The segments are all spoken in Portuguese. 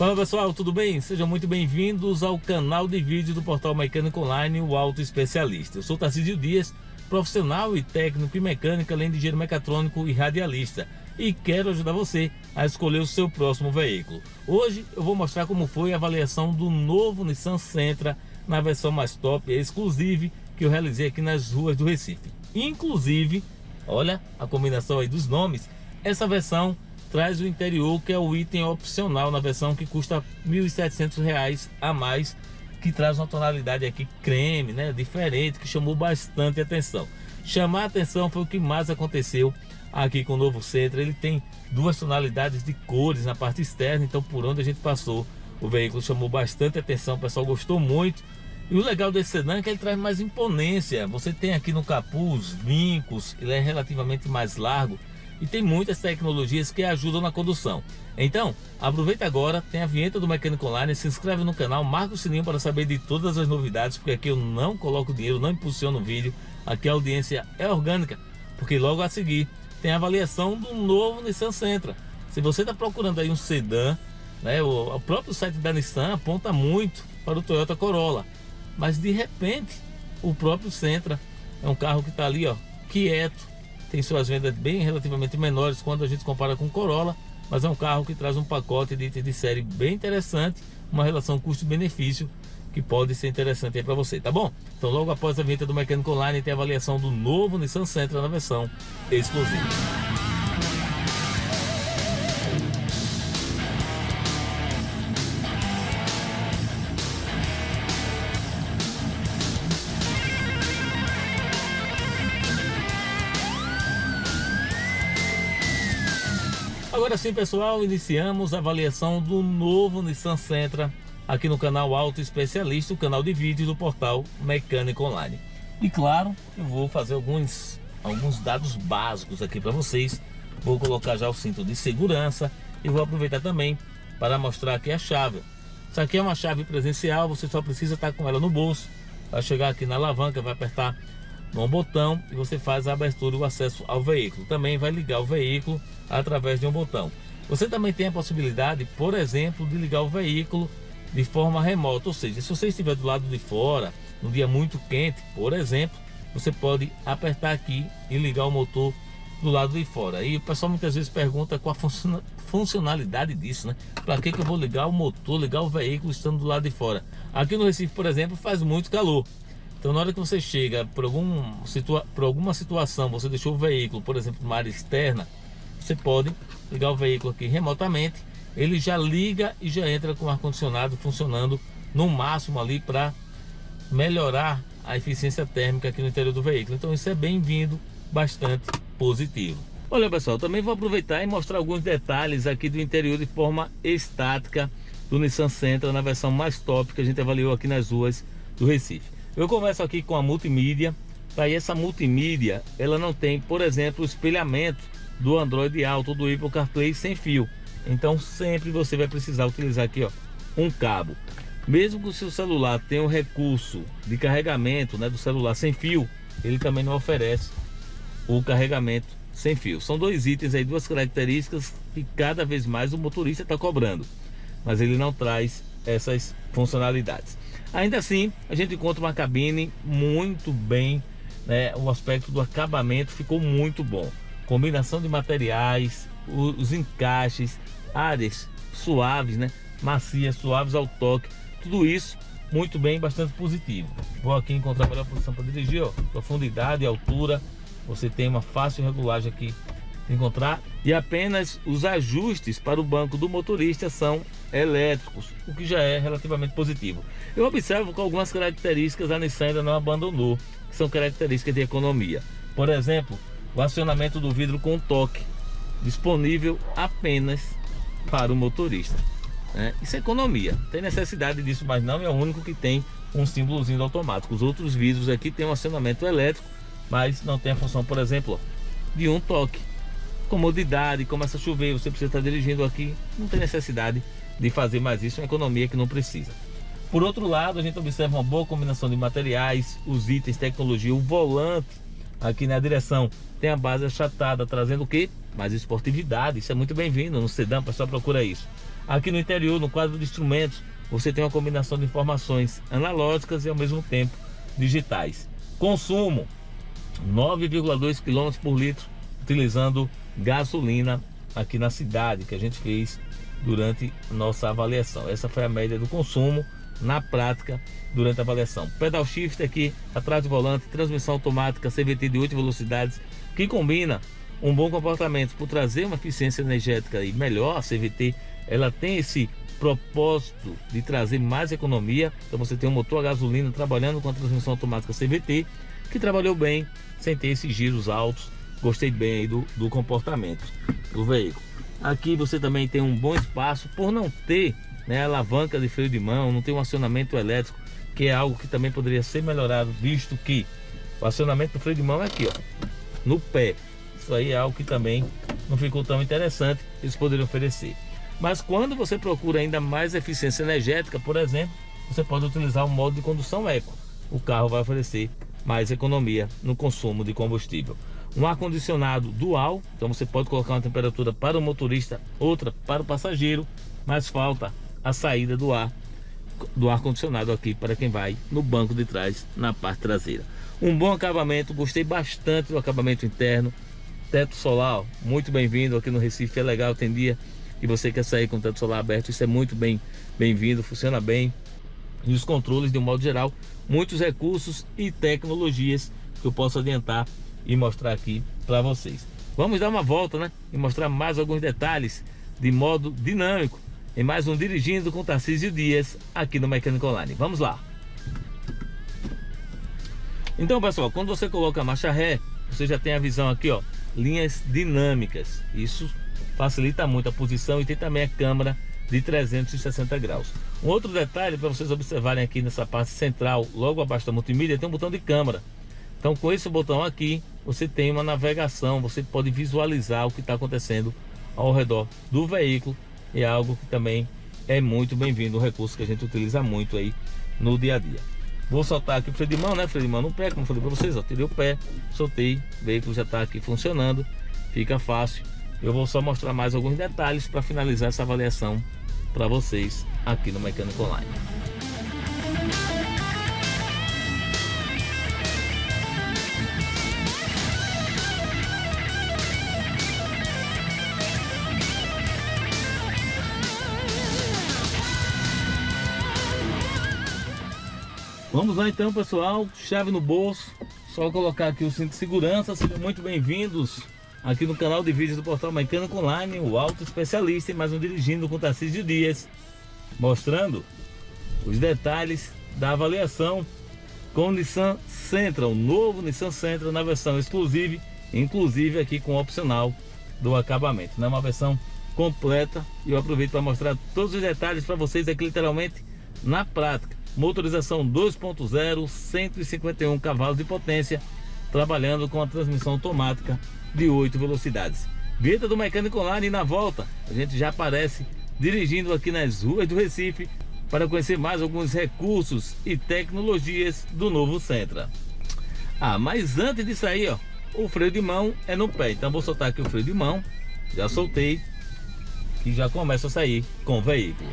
Fala pessoal, tudo bem? Sejam muito bem-vindos ao canal de vídeo do portal Mecânico Online, o Auto Especialista. Eu sou Tarcísio Dias, profissional e técnico em mecânica, além de engenheiro mecatrônico e radialista. E quero ajudar você a escolher o seu próximo veículo. Hoje eu vou mostrar como foi a avaliação do novo Nissan Sentra na versão mais top e exclusive que eu realizei aqui nas ruas do Recife. Inclusive, olha a combinação aí dos nomes, essa versão traz o interior, que é o item opcional na versão que custa R$ 1.700 a mais, que traz uma tonalidade aqui creme, né, diferente, que chamou bastante atenção. Chamar atenção foi o que mais aconteceu aqui com o novo Sentra. Ele tem duas tonalidades de cores na parte externa, então por onde a gente passou, o veículo chamou bastante atenção, o pessoal gostou muito. E o legal desse sedã é que ele traz mais imponência. Você tem aqui no capuz vincos, ele é relativamente mais largo e tem muitas tecnologias que ajudam na condução. Então, aproveita agora, tem a vinheta do Mecânico Online, se inscreve no canal, marca o sininho para saber de todas as novidades, porque aqui eu não coloco dinheiro, não impulsiono o vídeo, aqui a audiência é orgânica, porque logo a seguir tem a avaliação do novo Nissan Sentra. Se você está procurando aí um sedã, né, o, o próprio site da Nissan aponta muito para o Toyota Corolla, mas de repente o próprio Sentra é um carro que está ali, ó, quieto, tem suas vendas bem relativamente menores quando a gente compara com o Corolla, mas é um carro que traz um pacote de itens de série bem interessante, uma relação custo-benefício que pode ser interessante aí para você, tá bom? Então logo após a vinheta do Mecânico Online tem a avaliação do novo Nissan Sentra na versão exclusiva. Agora sim, pessoal, iniciamos a avaliação do novo Nissan Sentra aqui no canal Auto Especialista, o canal de vídeo do portal Mecânico Online. E claro, eu vou fazer alguns, alguns dados básicos aqui para vocês. Vou colocar já o cinto de segurança e vou aproveitar também para mostrar aqui a chave. Isso aqui é uma chave presencial, você só precisa estar com ela no bolso. Vai chegar aqui na alavanca, vai apertar num botão e você faz a abertura e o acesso ao veículo. Também vai ligar o veículo através de um botão. Você também tem a possibilidade, por exemplo, de ligar o veículo de forma remota, ou seja, se você estiver do lado de fora, num dia muito quente, por exemplo, você pode apertar aqui e ligar o motor do lado de fora. E o pessoal muitas vezes pergunta qual a funcionalidade disso, né? Para que, que eu vou ligar o motor, ligar o veículo estando do lado de fora? Aqui no Recife, por exemplo, faz muito calor. Então, na hora que você chega por, algum, situa por alguma situação, você deixou o veículo, por exemplo, numa área externa, você pode ligar o veículo aqui remotamente. Ele já liga e já entra com o ar-condicionado funcionando no máximo ali para melhorar a eficiência térmica aqui no interior do veículo. Então, isso é bem-vindo, bastante positivo. Olha pessoal, também vou aproveitar e mostrar alguns detalhes aqui do interior de forma estática do Nissan Sentra na versão mais top que a gente avaliou aqui nas ruas do Recife. Eu começo aqui com a multimídia. Tá? E essa multimídia, ela não tem, por exemplo, o espelhamento do Android Auto do Apple CarPlay sem fio. Então sempre você vai precisar utilizar aqui ó, um cabo. Mesmo que o seu celular tenha um recurso de carregamento né, do celular sem fio, ele também não oferece o carregamento sem fio. São dois itens aí, duas características que cada vez mais o motorista está cobrando. Mas ele não traz essas funcionalidades. Ainda assim, a gente encontra uma cabine muito bem, né? o aspecto do acabamento ficou muito bom. Combinação de materiais, os encaixes, áreas suaves, né? macias, suaves ao toque, tudo isso muito bem, bastante positivo. Vou aqui encontrar a melhor posição para dirigir, ó, profundidade e altura. Você tem uma fácil regulagem aqui encontrar e apenas os ajustes para o banco do motorista são elétricos, o que já é relativamente positivo. Eu observo que algumas características a Nissan ainda não abandonou, que são características de economia. Por exemplo, o acionamento do vidro com toque, disponível apenas para o motorista. Né? Isso é economia, tem necessidade disso, mas não é o único que tem um símbolozinho automático. Os outros vidros aqui têm um acionamento elétrico, mas não tem a função, por exemplo, de um toque comodidade, começa a chover, você precisa estar dirigindo aqui, não tem necessidade de fazer mais isso, é uma economia que não precisa. Por outro lado, a gente observa uma boa combinação de materiais, os itens, tecnologia, o volante aqui na direção tem a base achatada, trazendo o que? Mais esportividade, isso é muito bem-vindo no sedã, o pessoal procura isso. Aqui no interior, no quadro de instrumentos, você tem uma combinação de informações analógicas e ao mesmo tempo digitais. Consumo 9,2 km por litro utilizando gasolina aqui na cidade que a gente fez durante nossa avaliação. Essa foi a média do consumo na prática durante a avaliação. Pedal shift aqui atrás do volante, transmissão automática CVT de 8 velocidades que combina um bom comportamento por trazer uma eficiência energética e melhor a CVT, ela tem esse propósito de trazer mais economia. Então você tem um motor a gasolina trabalhando com a transmissão automática CVT, que trabalhou bem, sem ter esses giros altos. Gostei bem do, do comportamento do veículo. Aqui você também tem um bom espaço por não ter né, alavanca de freio de mão, não tem um acionamento elétrico, que é algo que também poderia ser melhorado, visto que o acionamento do freio de mão é aqui, ó, no pé. Isso aí é algo que também não ficou tão interessante, eles poderiam oferecer. Mas quando você procura ainda mais eficiência energética, por exemplo, você pode utilizar o modo de condução eco. O carro vai oferecer mais economia no consumo de combustível. Um ar-condicionado dual, então você pode colocar uma temperatura para o motorista, outra para o passageiro, mas falta a saída do ar do ar-condicionado aqui para quem vai no banco de trás, na parte traseira. Um bom acabamento, gostei bastante do acabamento interno. Teto solar, muito bem-vindo aqui no Recife, é legal, tem dia e você quer sair com o teto solar aberto, isso é muito bem bem-vindo, funciona bem. E os controles, de um modo geral, muitos recursos e tecnologias que eu posso adiantar e mostrar aqui para vocês. Vamos dar uma volta, né? E mostrar mais alguns detalhes de modo dinâmico em mais um Dirigindo com Tarcísio Dias aqui no Mecânico Online. Vamos lá! Então, pessoal, quando você coloca a marcha ré, você já tem a visão aqui, ó, linhas dinâmicas. Isso facilita muito a posição e tem também a câmera de 360 graus. Um outro detalhe para vocês observarem aqui nessa parte central, logo abaixo da multimídia, tem um botão de câmera. Então com esse botão aqui, você tem uma navegação, você pode visualizar o que está acontecendo ao redor do veículo. É algo que também é muito bem-vindo, um recurso que a gente utiliza muito aí no dia a dia. Vou soltar aqui o freio de mão, né? Freio de mão no pé, como falei para vocês, ó, tirei o pé, soltei, o veículo já está aqui funcionando, fica fácil eu vou só mostrar mais alguns detalhes para finalizar essa avaliação para vocês aqui no Mecânico Online. Vamos lá então pessoal, chave no bolso, só colocar aqui o cinto de segurança, sejam muito bem-vindos aqui no canal de vídeos do Portal Mecânico Online, o Auto Especialista e mais um Dirigindo com Tarcísio Dias, mostrando os detalhes da avaliação com o Nissan Sentra, o novo Nissan Sentra na versão exclusiva, inclusive aqui com opcional do acabamento, é Uma versão completa e eu aproveito para mostrar todos os detalhes para vocês aqui literalmente na prática. Motorização 2.0, 151 cavalos de potência, trabalhando com a transmissão automática de 8 velocidades. Vinheta do Mecânico Online e na volta a gente já aparece dirigindo aqui nas ruas do Recife para conhecer mais alguns recursos e tecnologias do novo Sentra. Ah, mas antes de sair, ó, o freio de mão é no pé. Então vou soltar aqui o freio de mão. Já soltei e já começa a sair com o veículo.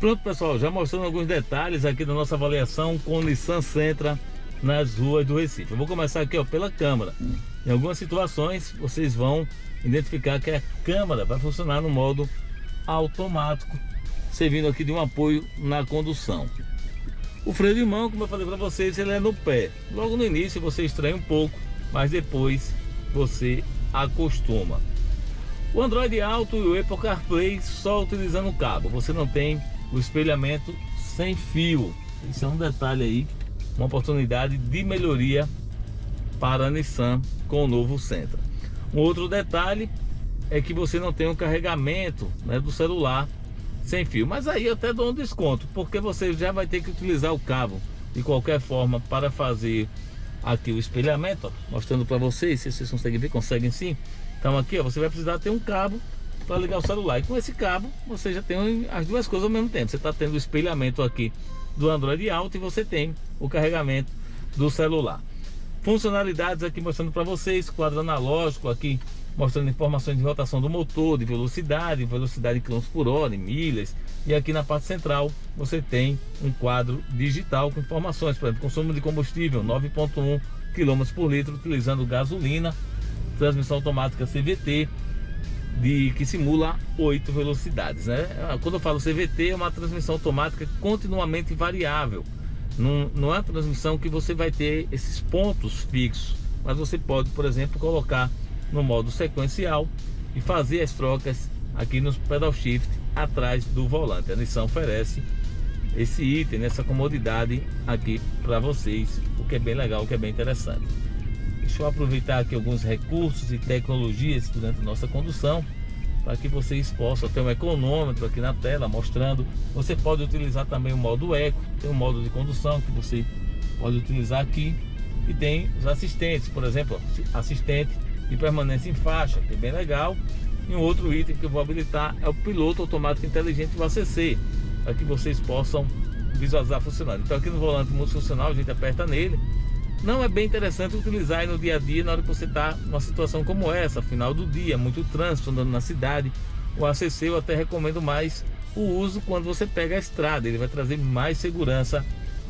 Pronto pessoal, já mostrando alguns detalhes aqui da nossa avaliação com Nissan Sentra nas ruas do Recife. Eu vou começar aqui ó, pela câmera. Em algumas situações vocês vão identificar que a câmera vai funcionar no modo automático, servindo aqui de um apoio na condução. O freio de mão, como eu falei para vocês, ele é no pé. Logo no início você estranha um pouco, mas depois você acostuma. O Android Auto e o Apple CarPlay só utilizando o cabo. Você não tem o espelhamento sem fio. Isso é um detalhe aí, uma oportunidade de melhoria para a Nissan com o novo Sentra. Um outro detalhe é que você não tem um carregamento né, do celular sem fio, mas aí eu até dou um desconto, porque você já vai ter que utilizar o cabo de qualquer forma para fazer aqui o espelhamento, ó, mostrando para vocês, se vocês conseguem ver, conseguem sim. Então aqui ó, você vai precisar ter um cabo para ligar o celular. E com esse cabo você já tem as duas coisas ao mesmo tempo. Você está tendo o espelhamento aqui do Android Auto e você tem o carregamento do celular. Funcionalidades aqui mostrando para vocês, quadro analógico aqui mostrando informações de rotação do motor, de velocidade, velocidade em km por hora, em milhas. E aqui na parte central você tem um quadro digital com informações, por exemplo, consumo de combustível 9.1 km por litro utilizando gasolina, transmissão automática CVT, de, que simula oito velocidades. Né? Quando eu falo CVT, é uma transmissão automática continuamente variável. Não, não é uma transmissão que você vai ter esses pontos fixos, mas você pode, por exemplo, colocar no modo sequencial e fazer as trocas aqui no pedal shift atrás do volante. A Nissan oferece esse item, essa comodidade aqui para vocês, o que é bem legal, o que é bem interessante. Deixa eu aproveitar aqui alguns recursos e tecnologias durante nossa condução para que vocês possam ter um econômetro aqui na tela mostrando. Você pode utilizar também o modo eco, tem um modo de condução que você pode utilizar aqui e tem os assistentes, por exemplo, assistente de permanência em faixa, que é bem legal. E um outro item que eu vou habilitar é o piloto automático inteligente do ACC, para que vocês possam visualizar funcionando. Então aqui no volante multifuncional a gente aperta nele. Não é bem interessante utilizar no dia a dia na hora que você está numa situação como essa, final do dia, muito trânsito andando na cidade. O ACC eu até recomendo mais o uso quando você pega a estrada, ele vai trazer mais segurança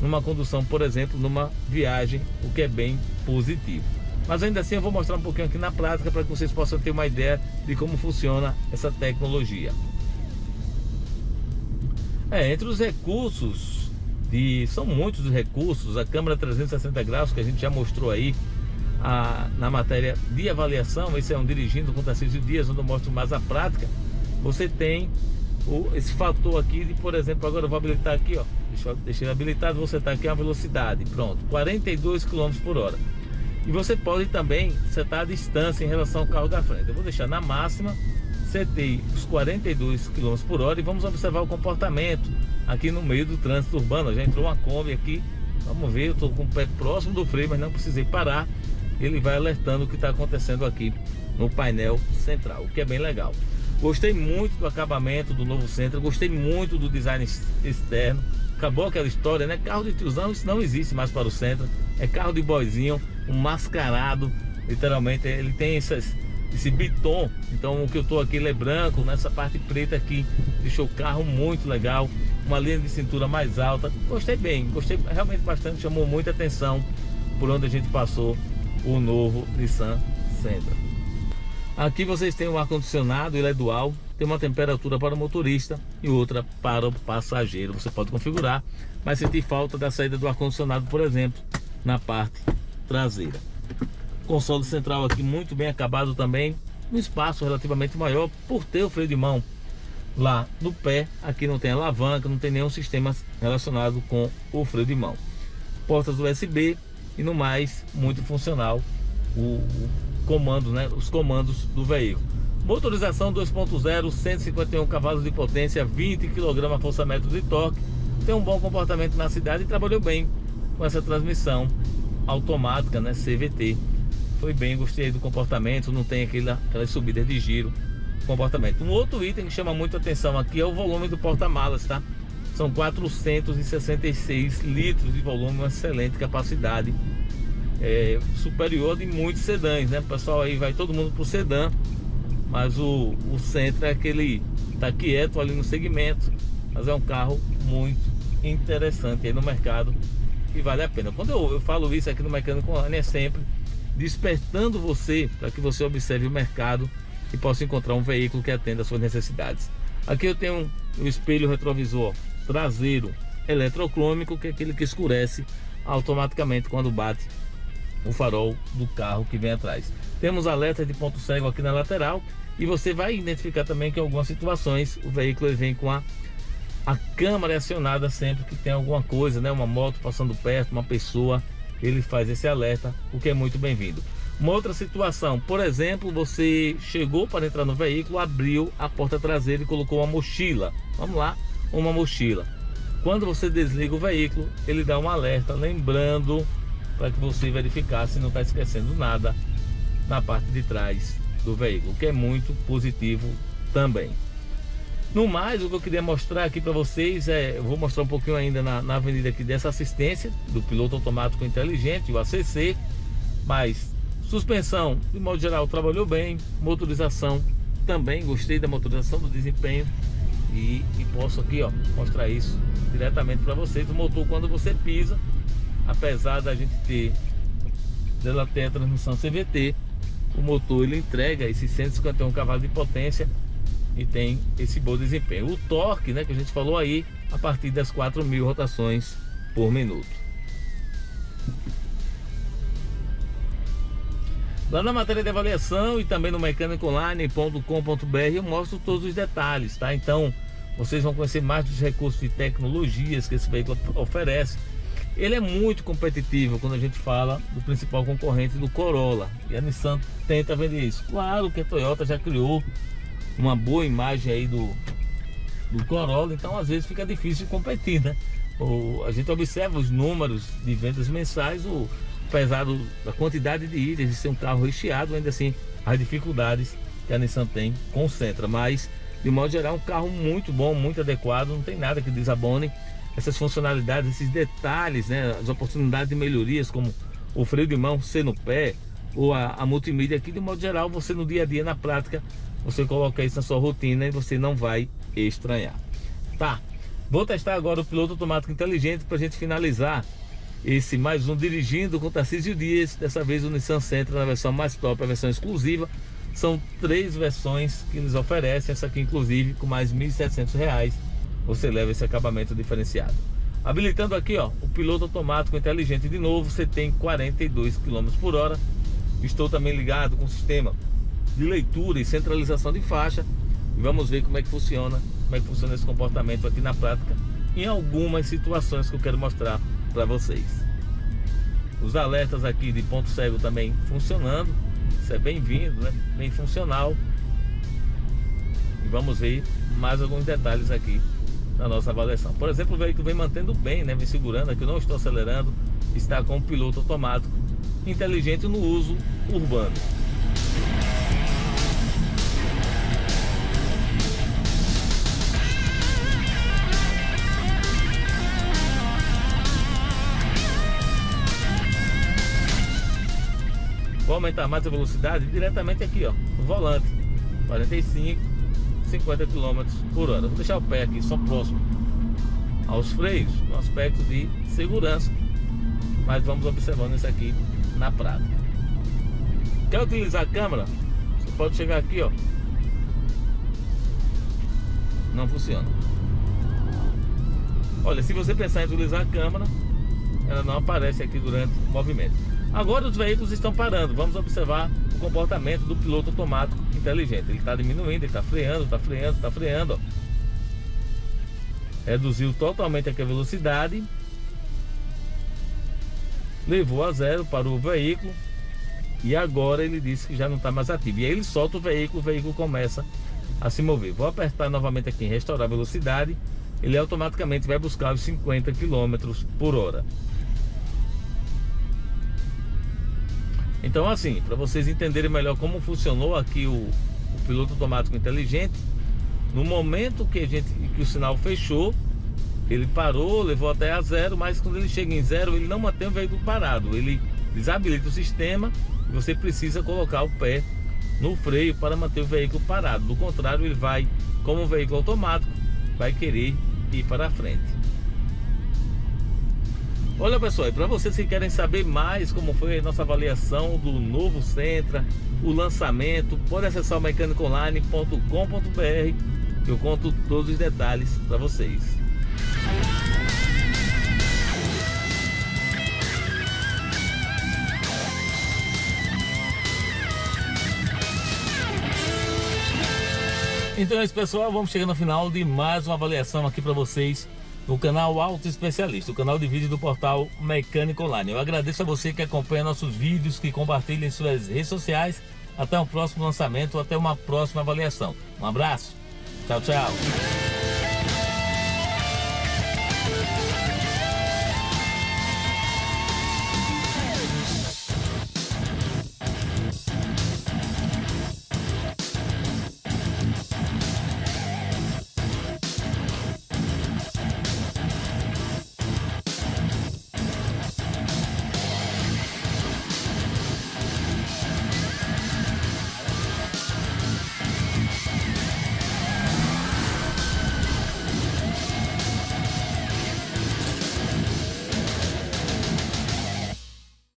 numa condução, por exemplo, numa viagem, o que é bem positivo. Mas ainda assim eu vou mostrar um pouquinho aqui na prática para que vocês possam ter uma ideia de como funciona essa tecnologia. É, entre os recursos, são muitos os recursos, a câmera 360 graus que a gente já mostrou aí a, na matéria de avaliação, esse é um dirigindo com Tarcísio Dias, onde eu mostro mais a prática, você tem o, esse fator aqui de, por exemplo, agora eu vou habilitar aqui, ó, deixa eu deixar habilitado, você está aqui a velocidade, pronto, 42 km por hora. E você pode também setar a distância em relação ao carro da frente. Eu vou deixar na máxima, setei os 42 km por hora e vamos observar o comportamento aqui no meio do trânsito urbano. Já entrou uma Kombi aqui, vamos ver, eu estou com o pé próximo do freio, mas não precisei parar. Ele vai alertando o que está acontecendo aqui no painel central, o que é bem legal. Gostei muito do acabamento do novo centro, gostei muito do design externo. Acabou aquela história, né? Carro de tiozão, isso não existe mais para o centro. É carro de boizinho, um mascarado, literalmente. Ele tem essas, esse biton. Então o que eu estou aqui ele é branco, nessa parte preta aqui deixou o carro muito legal. Uma linha de cintura mais alta. Gostei bem, gostei realmente bastante, chamou muita atenção por onde a gente passou o novo Nissan Sentra. Aqui vocês têm o ar-condicionado, ele é dual, tem uma temperatura para o motorista e outra para o passageiro. Você pode configurar, mas sentir falta da saída do ar-condicionado, por exemplo, na parte traseira. Console central aqui muito bem acabado também, um espaço relativamente maior por ter o freio de mão lá no pé. Aqui não tem alavanca, não tem nenhum sistema relacionado com o freio de mão. Portas USB e no mais muito funcional o, o comando, né, os comandos do veículo. Motorização 2.0, 151 cavalos de potência, 20 kg força-metro de torque. Tem um bom comportamento na cidade e trabalhou bem com essa transmissão automática, né, CVT. Foi bem, gostei do comportamento, não tem aquela, aquela subida de giro, comportamento. Um outro item que chama muito atenção aqui é o volume do porta-malas, tá? São 466 litros de volume, uma excelente capacidade, é, superior de muitos sedãs, né? O pessoal aí vai todo mundo pro sedã, mas o, o Sentra é aquele tá quieto ali no segmento, mas é um carro muito interessante aí no mercado e vale a pena. Quando eu, eu falo isso aqui no Mecânico Online é sempre despertando você para que você observe o mercado e possa encontrar um veículo que atenda às suas necessidades. Aqui eu tenho o um, espelho retrovisor traseiro eletrocrômico, que é aquele que escurece automaticamente quando bate o farol do carro que vem atrás. Temos alerta de ponto cego aqui na lateral e você vai identificar também que em algumas situações o veículo vem com a a câmera acionada sempre que tem alguma coisa, né? Uma moto passando perto, uma pessoa, ele faz esse alerta, o que é muito bem-vindo. Uma outra situação, por exemplo, você chegou para entrar no veículo, abriu a porta traseira e colocou uma mochila. Vamos lá, uma mochila. Quando você desliga o veículo, ele dá um alerta, lembrando para que você verificar se não está esquecendo nada na parte de trás do veículo, que é muito positivo também. No mais, o que eu queria mostrar aqui para vocês é, vou mostrar um pouquinho ainda na, na avenida aqui dessa assistência do piloto automático inteligente, o ACC, mas suspensão, de modo geral, trabalhou bem, motorização também, gostei da motorização, do desempenho e, e posso aqui ó, mostrar isso diretamente para vocês. O motor quando você pisa, apesar da gente ter dela ter a transmissão CVT, o motor ele entrega esses 151 cavalos de potência e tem esse bom desempenho. O torque, né, que a gente falou aí, a partir das 4 mil rotações por minuto. Lá na matéria de avaliação e também no mecanicoonline.com.br eu mostro todos os detalhes, tá? Então vocês vão conhecer mais dos recursos e tecnologias que esse veículo oferece. Ele é muito competitivo quando a gente fala do principal concorrente do Corolla. E a Nissan tenta vender isso. Claro que a Toyota já criou uma boa imagem aí do, do Corolla, então às vezes fica difícil de competir, né? O, a gente observa os números de vendas mensais, o, apesar da quantidade de ilhas de ser um carro recheado, ainda assim as dificuldades que a Nissan tem concentra, mas de modo geral um carro muito bom, muito adequado, não tem nada que desabone essas funcionalidades, esses detalhes, né, as oportunidades de melhorias como o freio de mão ser no pé ou a, a multimídia aqui de modo geral você no dia a dia na prática você coloca isso na sua rotina e você não vai estranhar. Tá, vou testar agora o piloto automático inteligente para a gente finalizar esse mais um dirigindo com Tarcísio Dias, dessa vez o Nissan Sentra na versão mais top, a versão exclusiva. São três versões que eles oferecem, essa aqui inclusive com mais R$ 1.700 você leva esse acabamento diferenciado. Habilitando aqui ó, o piloto automático inteligente de novo, você tem 42 km por hora. Estou também ligado com o sistema de leitura e centralização de faixa. E vamos ver como é que funciona, como é que funciona esse comportamento aqui na prática, em algumas situações que eu quero mostrar para vocês. Os alertas aqui de ponto cego também funcionando, isso é bem-vindo, né? bem funcional. E vamos ver mais alguns detalhes aqui na nossa avaliação. Por exemplo, o veículo vem mantendo bem, né? vem segurando aqui, não estou acelerando, está com o piloto automático inteligente no uso urbano. Aumentar mais a velocidade diretamente aqui, ó, no volante. 45, 50 km por hora. Vou deixar o pé aqui só próximo aos freios, no aspecto de segurança. Mas vamos observando isso aqui na prática. Quer utilizar a câmera? Você pode chegar aqui, ó. Não funciona. Olha, se você pensar em utilizar a câmera, ela não aparece aqui durante o movimento. Agora os veículos estão parando. Vamos observar o comportamento do piloto automático inteligente. Ele está diminuindo, ele está freando, está freando, está freando. Ó. Reduziu totalmente aqui a velocidade. Levou a zero, parou o veículo. E agora ele disse que já não está mais ativo. E aí ele solta o veículo, o veículo começa a se mover. Vou apertar novamente aqui em restaurar velocidade. Ele automaticamente vai buscar os 50 km por hora. Então assim, para vocês entenderem melhor como funcionou aqui o, o, piloto automático inteligente, no momento que, a gente, que o sinal fechou, ele parou, levou até a zero, mas quando ele chega em zero, ele não mantém o veículo parado, ele desabilita o sistema e você precisa colocar o pé no freio para manter o veículo parado. Do contrário, ele vai, como um veículo automático, vai querer ir para frente. Olha pessoal, e para vocês que querem saber mais como foi a nossa avaliação do novo Sentra, o lançamento, pode acessar o mecanicoonline.com.br que eu conto todos os detalhes para vocês. Então é isso pessoal, vamos chegando ao final de mais uma avaliação aqui para vocês no canal Auto Especialista, o canal de vídeo do portal Mecânico Online. Eu agradeço a você que acompanha nossos vídeos, que compartilha em suas redes sociais. Até o próximo lançamento, até uma próxima avaliação. Um abraço, tchau, tchau.